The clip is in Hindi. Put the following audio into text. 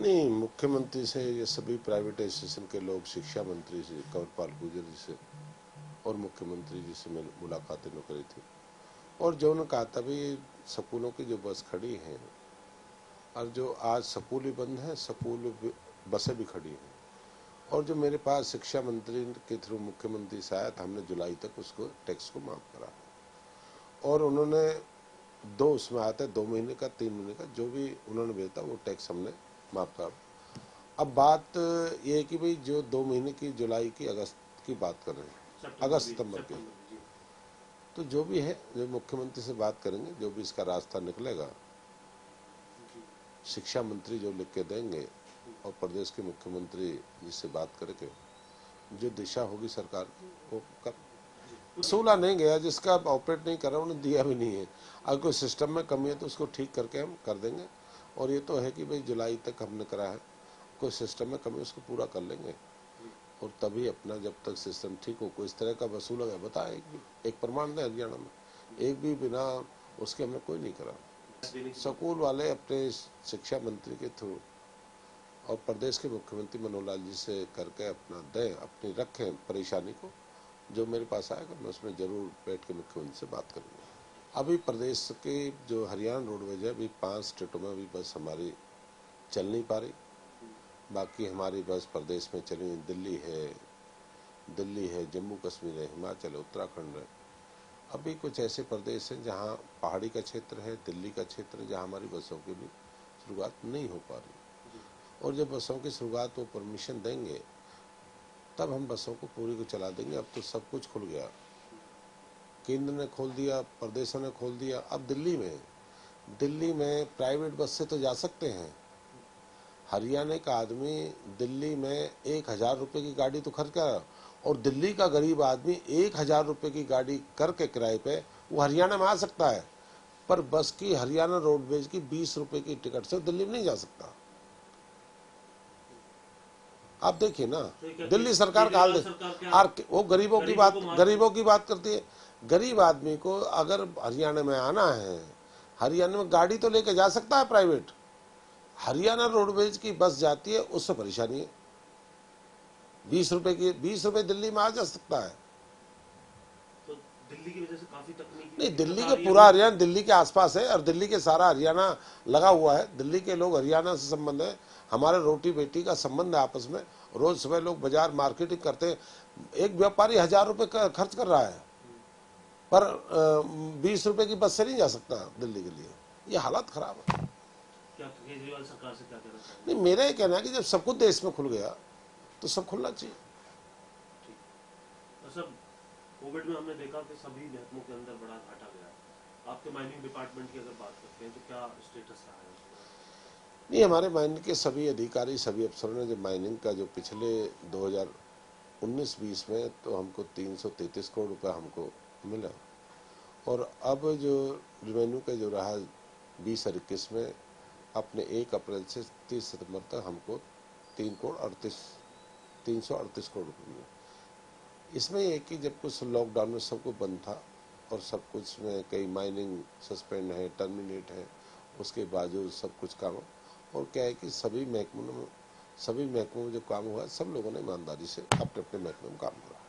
नहीं, मुख्यमंत्री से ये सभी प्राइवेटाइजेशन के लोग, शिक्षा मंत्री से कंवरपाल गुजर जी से और मुख्यमंत्री जी से मैंने मुलाकातें करी थी। और जो उन्होंने कहा था भी, स्कूलों की जो बस खड़ी हैं, और जो आज स्कूल ही बंद है, स्कूल बसें भी खड़ी हैं। और जो मेरे पास शिक्षा मंत्री के थ्रू मुख्यमंत्री से आया था, हमने जुलाई तक उसको टैक्स को माफ़ करा। और उन्होंने दो उसमें आया था दो महीने का, तीन महीने का, जो भी उन्होंने भेजा, वो टैक्स हमने माफ़ करा। अब बात ये है कि भाई जो दो महीने की जुलाई की अगस्त की बात कर रहे हैं अगस्त सितंबर के। तो जो भी है जो मुख्यमंत्री से बात करेंगे जो भी इसका रास्ता निकलेगा शिक्षा मंत्री जो लिख के देंगे और प्रदेश के मुख्यमंत्री जिससे बात करके जो दिशा होगी सरकार की वो कर। वसूला नहीं गया जिसका ऑपरेट नहीं कर रहा उन्हें दिया भी नहीं है। अगर कोई सिस्टम में कमी है तो उसको ठीक करके हम कर देंगे। और ये तो है कि भाई जुलाई तक हमने करा है। कोई सिस्टम में कमी उसको पूरा कर लेंगे। और तभी अपना जब तक सिस्टम ठीक हो, कोई इस तरह का वसूल गया बता एक एक प्रमाण दे हरियाणा में। एक भी बिना उसके हमने कोई नहीं करा। स्कूल वाले अपने शिक्षा मंत्री के थ्रू और प्रदेश के मुख्यमंत्री मनोहर लाल जी से करके अपना दें, अपनी रखें परेशानी को। जो मेरे पास आएगा, मैं उसमें ज़रूर बैठ के मुख्यमंत्री से बात करूँगा। अभी प्रदेश के जो हरियाणा रोडवेज़ है, अभी पाँच स्टेटों में अभी बस हमारी चल नहीं पा रही। बाकी हमारी बस प्रदेश में चली हुई दिल्ली है दिल्ली है, जम्मू कश्मीर है, हिमाचल है, उत्तराखंड है। अभी कुछ ऐसे प्रदेश हैं जहाँ पहाड़ी का क्षेत्र है, दिल्ली का क्षेत्र है, जहाँ हमारी बसों की भी शुरुआत नहीं हो पा रही। और जब बसों की शुरुआत वो परमिशन देंगे, तब हम बसों को पूरी को चला देंगे। अब तो सब कुछ खुल गया। केंद्र ने खोल दिया प्रदेशों ने खोल दिया। अब दिल्ली में दिल्ली में प्राइवेट बस से तो जा सकते हैं। हरियाणा का आदमी दिल्ली में एक हज़ार रुपए की गाड़ी तो खर्च कर और दिल्ली का गरीब आदमी एक हज़ार रुपए की गाड़ी करके किराए पे वो हरियाणा में आ सकता है। पर बस की हरियाणा रोडवेज़ की बीस रुपए की टिकट से दिल्ली में नहीं जा सकता। आप देखिए ना दिल्ली सरकार का हाल और वो गरीबों की बात गरीबों की बात करती है। गरीब आदमी को अगर हरियाणा में आना है हरियाणा में गाड़ी तो लेके जा सकता है प्राइवेट हरियाणा रोडवेज़ की बस जाती है उससे परेशानी है। बीस रुपए की बीस रुपए दिल्ली में आ जा सकता है। तो दिल्ली की वजह से काफ़ी तकनीकी नहीं दिल्ली के पूरा हरियाणा दिल्ली के आसपास है और दिल्ली के सारा हरियाणा लगा हुआ है। दिल्ली के लोग हरियाणा से संबंध है। हमारे रोटी बेटी का संबंध है आपस में। रोज सुबह लोग बाज़ार मार्केटिंग करते हैं। एक व्यापारी हज़ार रुपए खर्च कर रहा है। पर बीस रुपए की बस से नहीं जा सकता दिल्ली के लिए। ये हालात खराब है। क्या केजरीवाल सरकार से क्या कहना चाहेंगे? नहीं मेरा ये कहना है कि जब सब कुछ देश में खुल गया तो सब खुलना चाहिए। कोविड में हमने देखा कि सभी महकमों के अंदर बड़ा घाटा गया आपके माइनिंग डिपार्टमेंट की अगर बात करते हैं तो क्या स्टेटस रहा है नहीं हमारे माइनिंग के सभी अधिकारी सभी अफसरों ने जो माइनिंग का जो पिछले 2019-20 में तो हमको 333 करोड़ रुपया हमको मिला। और अब जो रेवेन्यू का जो रहा बीस और इक्कीस में, अपने एक अप्रैल से तीस सितंबर तक हमको तीन करोड़ अड़तीस, तीन सौ अड़तीस करोड़ रुपये मिले। इसमें यह कि जब कुछ लॉकडाउन में सब कुछ बंद था और सब कुछ में कई माइनिंग सस्पेंड है टर्मिनेट है, उसके बावजूद सब कुछ काम। और क्या है कि सभी महकमों में, सभी महकमों में जो काम हुआ, सब लोगों ने ईमानदारी से अपने अपने महकमे में काम करा।